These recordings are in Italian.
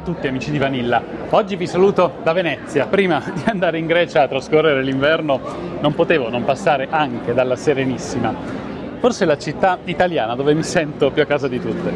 a tutti amici di Vanilla, oggi vi saluto da Venezia. Prima di andare in Grecia a trascorrere l'inverno non potevo non passare anche dalla Serenissima, forse la città italiana dove mi sento più a casa di tutte.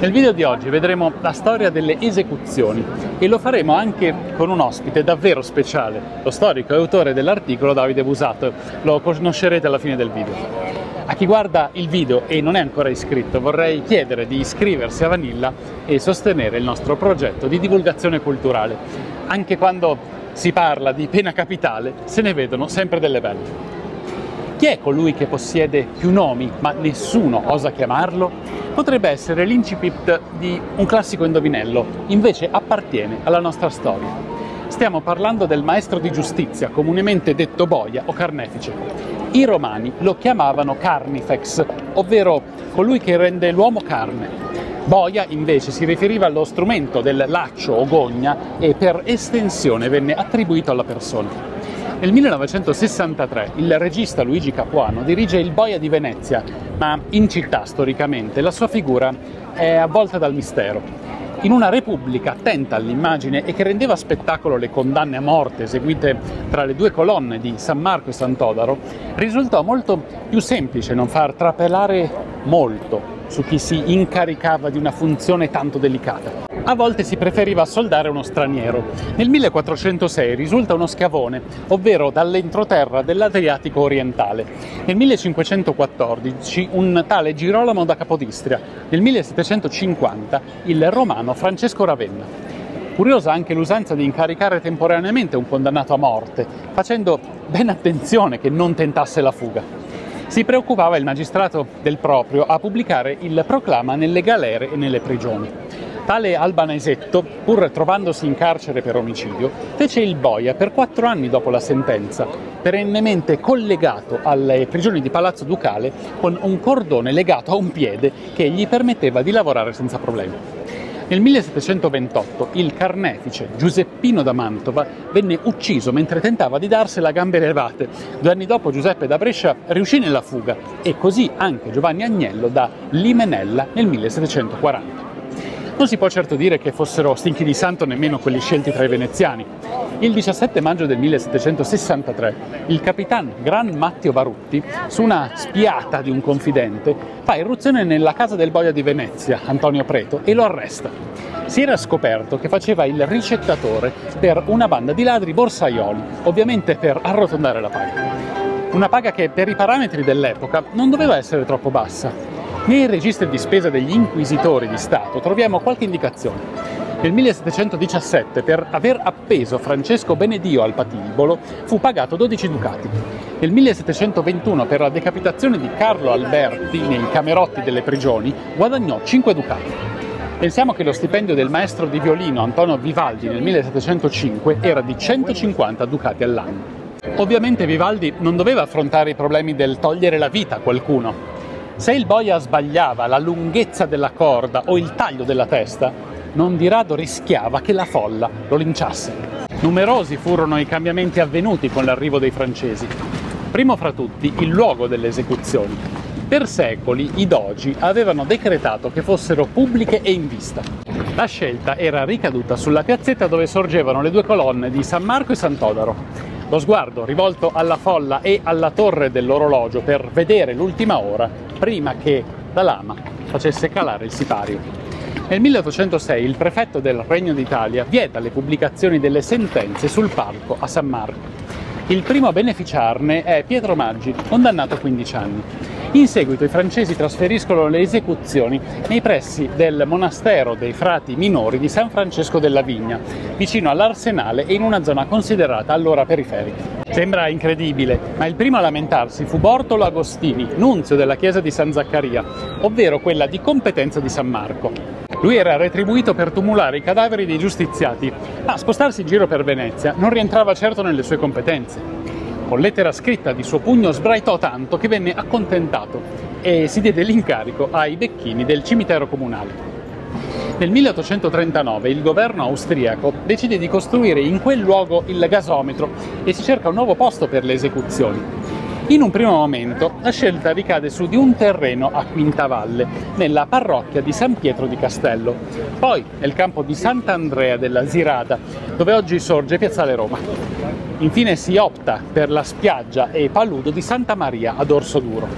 Nel video di oggi vedremo la storia delle esecuzioni e lo faremo anche con un ospite davvero speciale, lo storico e autore dell'articolo Davide Busato, lo conoscerete alla fine del video. A chi guarda il video e non è ancora iscritto vorrei chiedere di iscriversi a Vanilla e sostenere il nostro progetto di divulgazione culturale. Anche quando si parla di pena capitale se ne vedono sempre delle belle. Chi è colui che possiede più nomi ma nessuno osa chiamarlo? Potrebbe essere l'incipit di un classico indovinello, invece appartiene alla nostra storia. Stiamo parlando del maestro di giustizia, comunemente detto boia o carnefice. I romani lo chiamavano carnifex, ovvero colui che rende l'uomo carne. Boia invece si riferiva allo strumento del laccio o gogna e per estensione venne attribuito alla persona. Nel 1963 il regista Luigi Capuano dirige il Boia di Venezia, ma in città storicamente la sua figura è avvolta dal mistero in una repubblica attenta all'immagine e che rendeva spettacolo le condanne a morte eseguite tra le due colonne di San Marco e Sant'Odaro, risultò molto più semplice non far trapelare molto su chi si incaricava di una funzione tanto delicata. A volte si preferiva soldare uno straniero. Nel 1406 risulta uno scavone, ovvero dall'entroterra dell'Adriatico orientale. Nel 1514 un tale Girolamo da Capodistria. Nel 1750 il romano Francesco Ravenna. Curiosa anche l'usanza di incaricare temporaneamente un condannato a morte, facendo ben attenzione che non tentasse la fuga si preoccupava il magistrato del proprio a pubblicare il proclama nelle galere e nelle prigioni. Tale albanesetto, pur trovandosi in carcere per omicidio, fece il boia per quattro anni dopo la sentenza, perennemente collegato alle prigioni di Palazzo Ducale con un cordone legato a un piede che gli permetteva di lavorare senza problemi. Nel 1728 il carnefice Giuseppino da Mantova venne ucciso mentre tentava di darsela a gambe levate. Due anni dopo Giuseppe da Brescia riuscì nella fuga e così anche Giovanni Agnello da Limenella nel 1740. Non si può certo dire che fossero stinchi di santo nemmeno quelli scelti tra i veneziani. Il 17 maggio del 1763 il capitan Gran Matteo Barutti, su una spiata di un confidente, fa irruzione nella casa del boia di Venezia, Antonio Preto, e lo arresta. Si era scoperto che faceva il ricettatore per una banda di ladri borsaioli, ovviamente per arrotondare la paga. Una paga che per i parametri dell'epoca non doveva essere troppo bassa, nei registri di spesa degli inquisitori di Stato troviamo qualche indicazione. Nel 1717, per aver appeso Francesco Benedio al patibolo, fu pagato 12 ducati. Nel 1721, per la decapitazione di Carlo Alberti nei camerotti delle prigioni, guadagnò 5 ducati. Pensiamo che lo stipendio del maestro di violino Antonio Vivaldi nel 1705 era di 150 ducati all'anno. Ovviamente Vivaldi non doveva affrontare i problemi del togliere la vita a qualcuno, se il boia sbagliava la lunghezza della corda o il taglio della testa, non di rado rischiava che la folla lo linciasse. Numerosi furono i cambiamenti avvenuti con l'arrivo dei francesi. Primo fra tutti il luogo delle esecuzioni. Per secoli i dogi avevano decretato che fossero pubbliche e in vista. La scelta era ricaduta sulla piazzetta dove sorgevano le due colonne di San Marco e Sant'Odaro. Lo sguardo rivolto alla folla e alla torre dell'orologio per vedere l'ultima ora prima che la lama facesse calare il sipario. Nel 1806 il prefetto del Regno d'Italia vieta le pubblicazioni delle sentenze sul palco a San Marco. Il primo a beneficiarne è Pietro Maggi, condannato a 15 anni. In seguito i francesi trasferiscono le esecuzioni nei pressi del monastero dei frati minori di San Francesco della Vigna, vicino all'Arsenale e in una zona considerata allora periferica. Sembra incredibile, ma il primo a lamentarsi fu Bortolo Agostini, nunzio della chiesa di San Zaccaria, ovvero quella di competenza di San Marco. Lui era retribuito per tumulare i cadaveri dei giustiziati, ma spostarsi in giro per Venezia non rientrava certo nelle sue competenze. Con lettera scritta di suo pugno sbraitò tanto che venne accontentato e si diede l'incarico ai becchini del cimitero comunale. Nel 1839 il governo austriaco decide di costruire in quel luogo il gasometro e si cerca un nuovo posto per le esecuzioni. In un primo momento la scelta ricade su di un terreno a Quintavalle, nella parrocchia di San Pietro di Castello, poi nel campo di Sant'Andrea della Zirada, dove oggi sorge Piazzale Roma. Infine si opta per la spiaggia e paludo di Santa Maria ad Orso Duro.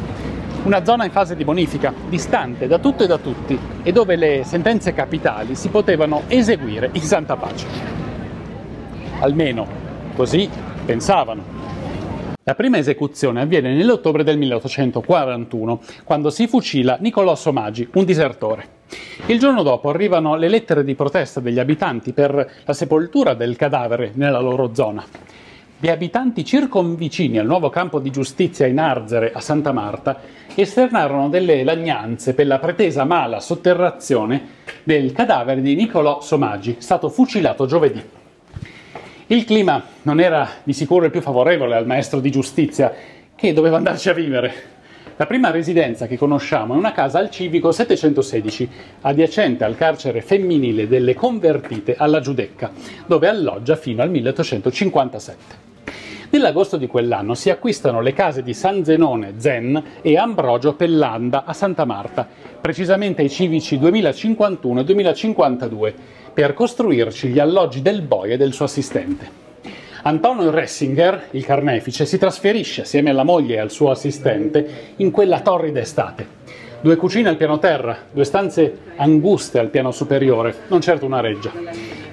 Una zona in fase di bonifica, distante da tutto e da tutti, e dove le sentenze capitali si potevano eseguire in santa pace. Almeno così pensavano. La prima esecuzione avviene nell'ottobre del 1841, quando si fucila Niccolò Somagi, un disertore. Il giorno dopo arrivano le lettere di protesta degli abitanti per la sepoltura del cadavere nella loro zona. Gli abitanti circonvicini al nuovo campo di giustizia in Arzere a Santa Marta esternarono delle lagnanze per la pretesa mala sotterrazione del cadavere di Niccolò Somagi, stato fucilato giovedì. Il clima non era di sicuro il più favorevole al maestro di giustizia, che doveva andarci a vivere. La prima residenza che conosciamo è una casa al civico 716, adiacente al carcere femminile delle convertite alla Giudecca, dove alloggia fino al 1857. Nell'agosto di quell'anno si acquistano le case di San Zenone Zen e Ambrogio Pellanda a Santa Marta, precisamente ai civici 2051 e 2052, per costruirci gli alloggi del boia e del suo assistente. Antonio Ressinger, il carnefice, si trasferisce assieme alla moglie e al suo assistente in quella torrida estate. Due cucine al piano terra, due stanze anguste al piano superiore, non certo una reggia.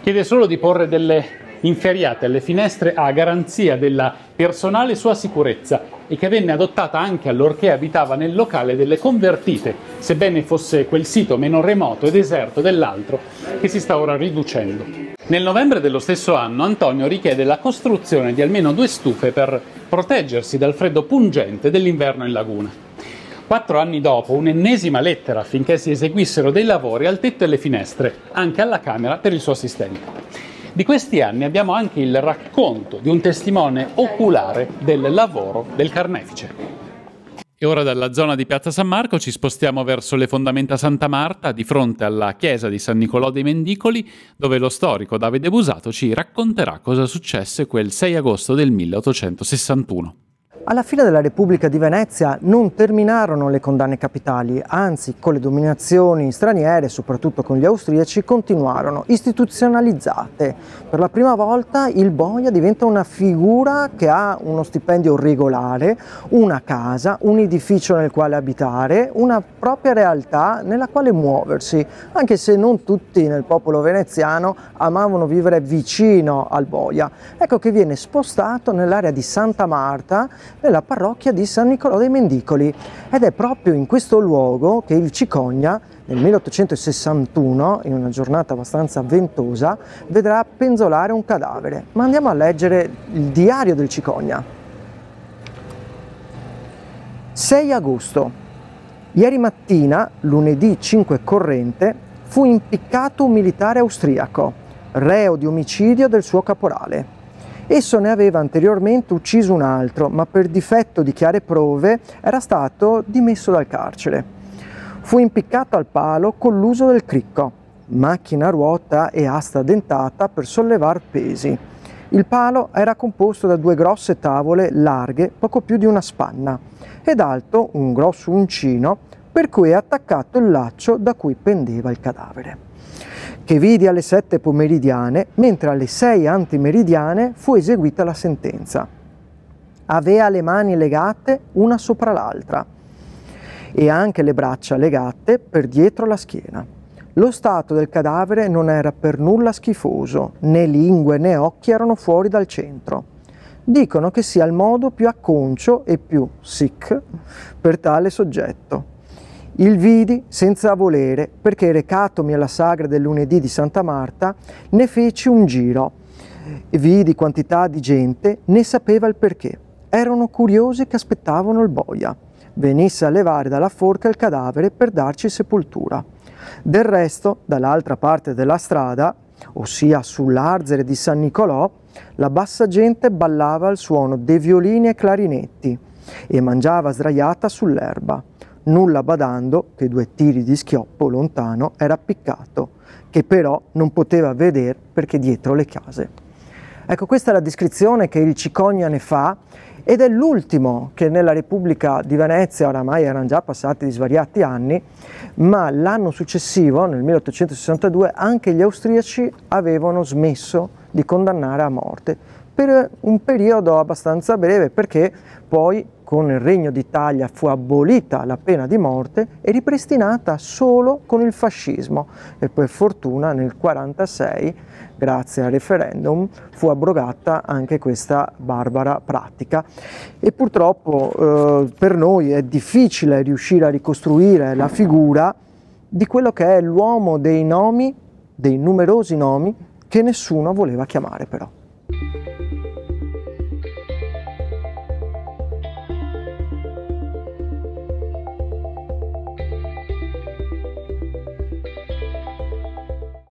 Chiede solo di porre delle inferiate alle finestre a garanzia della personale sua sicurezza e che venne adottata anche allorché abitava nel locale delle convertite, sebbene fosse quel sito meno remoto e deserto dell'altro che si sta ora riducendo. Nel novembre dello stesso anno Antonio richiede la costruzione di almeno due stufe per proteggersi dal freddo pungente dell'inverno in laguna. Quattro anni dopo, un'ennesima lettera affinché si eseguissero dei lavori al tetto e alle finestre, anche alla Camera per il suo assistente. Di questi anni abbiamo anche il racconto di un testimone oculare del lavoro del carnefice. E ora dalla zona di Piazza San Marco ci spostiamo verso le fondamenta Santa Marta, di fronte alla chiesa di San Nicolò dei Mendicoli, dove lo storico Davide Busato ci racconterà cosa successe quel 6 agosto del 1861. Alla fine della Repubblica di Venezia non terminarono le condanne capitali, anzi con le dominazioni straniere, soprattutto con gli austriaci, continuarono istituzionalizzate. Per la prima volta il boia diventa una figura che ha uno stipendio regolare, una casa, un edificio nel quale abitare, una propria realtà nella quale muoversi, anche se non tutti nel popolo veneziano amavano vivere vicino al boia. Ecco che viene spostato nell'area di Santa Marta, nella parrocchia di San Nicolò dei Mendicoli ed è proprio in questo luogo che il Cicogna nel 1861, in una giornata abbastanza ventosa, vedrà penzolare un cadavere. Ma andiamo a leggere il diario del Cicogna. 6 agosto. Ieri mattina, lunedì 5 corrente, fu impiccato un militare austriaco, reo di omicidio del suo caporale. Esso ne aveva anteriormente ucciso un altro, ma per difetto di chiare prove era stato dimesso dal carcere. Fu impiccato al palo con l'uso del cricco, macchina a ruota e asta dentata per sollevar pesi. Il palo era composto da due grosse tavole larghe poco più di una spanna ed alto un grosso uncino per cui è attaccato il laccio da cui pendeva il cadavere che vidi alle sette pomeridiane, mentre alle sei antimeridiane fu eseguita la sentenza. Aveva le mani legate una sopra l'altra e anche le braccia legate per dietro la schiena. Lo stato del cadavere non era per nulla schifoso, né lingue né occhi erano fuori dal centro. Dicono che sia il modo più acconcio e più sick per tale soggetto il vidi senza volere, perché recatomi alla sagra del lunedì di Santa Marta, ne feci un giro. Vidi quantità di gente, ne sapeva il perché. Erano curiosi che aspettavano il boia. Venisse a levare dalla forca il cadavere per darci sepoltura. Del resto, dall'altra parte della strada, ossia sull'arzere di San Nicolò, la bassa gente ballava al suono dei violini e clarinetti e mangiava sdraiata sull'erba nulla badando che due tiri di schioppo lontano era appiccato, che però non poteva vedere perché dietro le case. Ecco, questa è la descrizione che il Cicogna ne fa ed è l'ultimo che nella Repubblica di Venezia, oramai erano già passati di svariati anni, ma l'anno successivo, nel 1862, anche gli austriaci avevano smesso di condannare a morte per un periodo abbastanza breve perché poi con il Regno d'Italia fu abolita la pena di morte e ripristinata solo con il fascismo e per fortuna nel 1946, grazie al referendum, fu abrogata anche questa barbara pratica e purtroppo eh, per noi è difficile riuscire a ricostruire la figura di quello che è l'uomo dei nomi, dei numerosi nomi che nessuno voleva chiamare però.